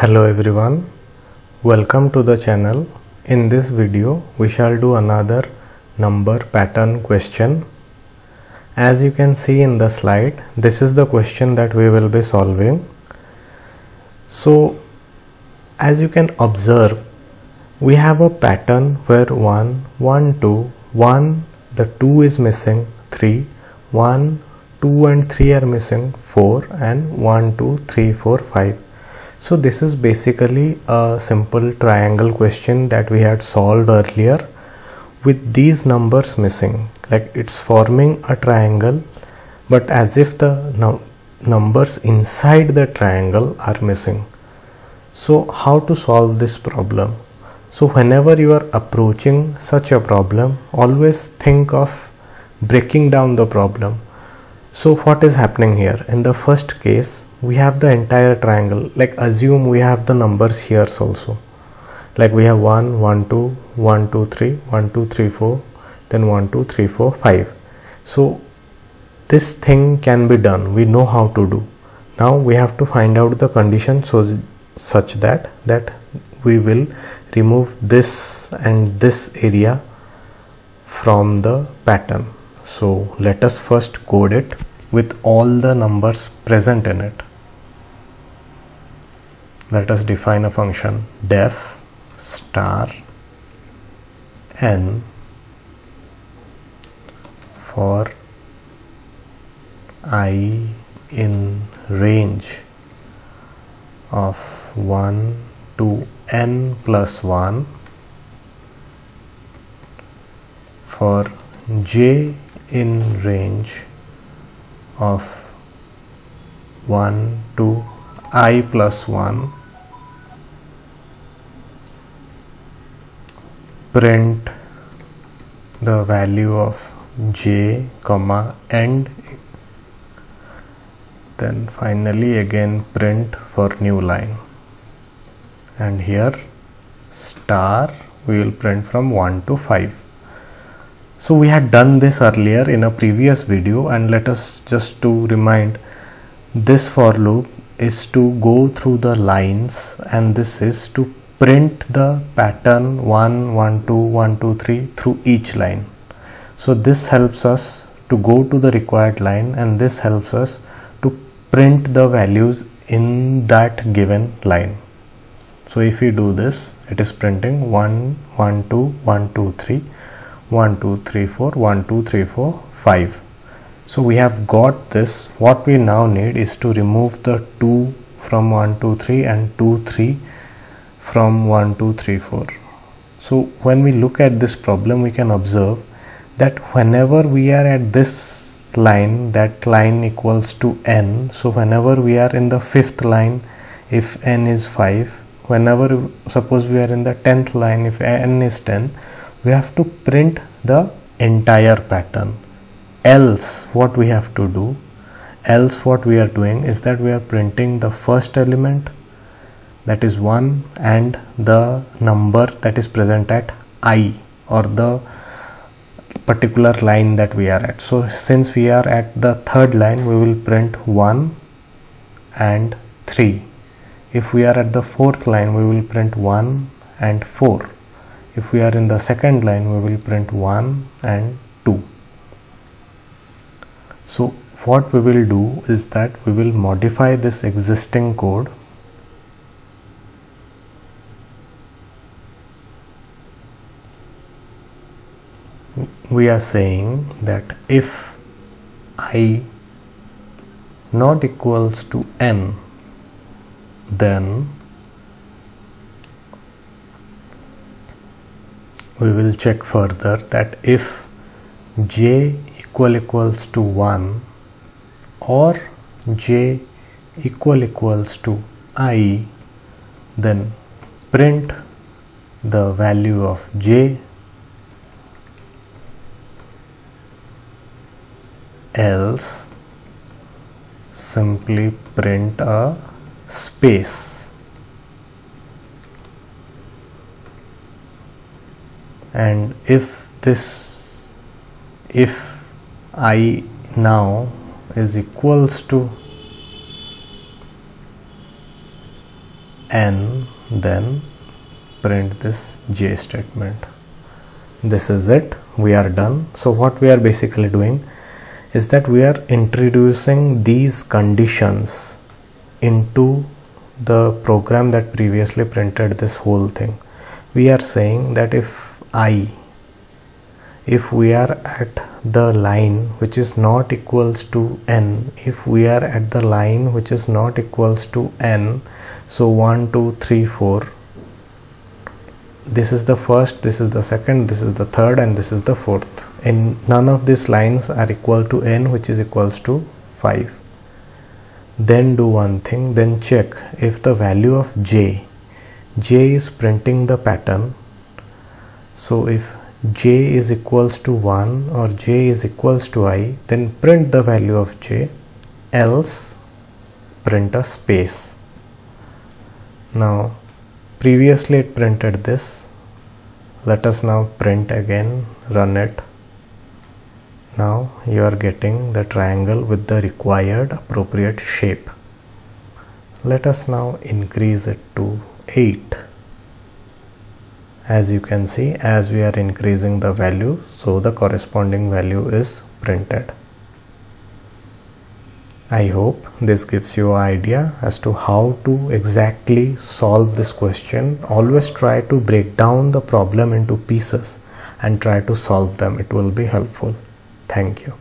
Hello everyone, welcome to the channel. In this video, we shall do another number pattern question. As you can see in the slide, this is the question that we will be solving. So, as you can observe, we have a pattern where 1, 1, 2, 1, the 2 is missing, 3, 1, 2 and 3 are missing, 4 and 1, 2, 3, 4, 5 so this is basically a simple triangle question that we had solved earlier with these numbers missing like it's forming a triangle but as if the num numbers inside the triangle are missing. So how to solve this problem? So whenever you are approaching such a problem always think of breaking down the problem. So what is happening here? In the first case we have the entire triangle. Like assume we have the numbers here also. Like we have 1 1 2 1 2 3 1 2 3 4 then 1 2 3 4 5 so this thing can be done. We know how to do. Now we have to find out the condition so such that that we will remove this and this area from the pattern. So let us first code it with all the numbers present in it. Let us define a function def star n for i in range of 1 to n plus 1 for j in range of 1 to i plus 1 print the value of j comma end then finally again print for new line. And here star we will print from 1 to 5 so we had done this earlier in a previous video and let us just to remind this for loop is to go through the lines and this is to print the pattern 1 1 2 1 2 3 through each line. So this helps us to go to the required line and this helps us to print the values in that given line. So if we do this it is printing 1 1 2 1 2 3 1 2 3 4 1 2 3 4 5 so we have got this. What we now need is to remove the 2 from 1 2 3 and 2 3 from 1 2 3 4 so when we look at this problem we can observe that whenever we are at this line that line equals to n. So whenever we are in the fifth line if n is 5 whenever suppose we are in the 10th line if n is 10 we have to print the entire pattern else what we have to do else what we are doing is that we are printing the first element that is 1 and the number that is present at i or the particular line that we are at. So since we are at the third line we will print 1 and 3. If we are at the fourth line we will print 1 and 4. If we are in the second line we will print 1 and 2. So what we will do is that we will modify this existing code we are saying that if i not equals to n then we will check further that if j equal equals to 1 or j equal equals to i then print the value of j. Else simply print a space and if this if i now is equals to n then print this j statement. This is it. We are done. So what we are basically doing is that we are introducing these conditions into the program that previously printed this whole thing. We are saying that if i. If we are at the line which is not equals to n if we are at the line which is not equals to n so 1 2 3 4 this is the first this is the second this is the third and this is the fourth. And none of these lines are equal to n which is equals to 5 then do one thing then check if the value of j j is printing the pattern so if j is equals to 1 or j is equals to i then print the value of j else print a space. Now previously it printed this. Let us now print again run it. Now you are getting the triangle with the required appropriate shape. Let us now increase it to 8 as you can see as we are increasing the value so the corresponding value is printed I hope this gives you an idea as to how to exactly solve this question. Always try to break down the problem into pieces and try to solve them. It will be helpful. Thank you.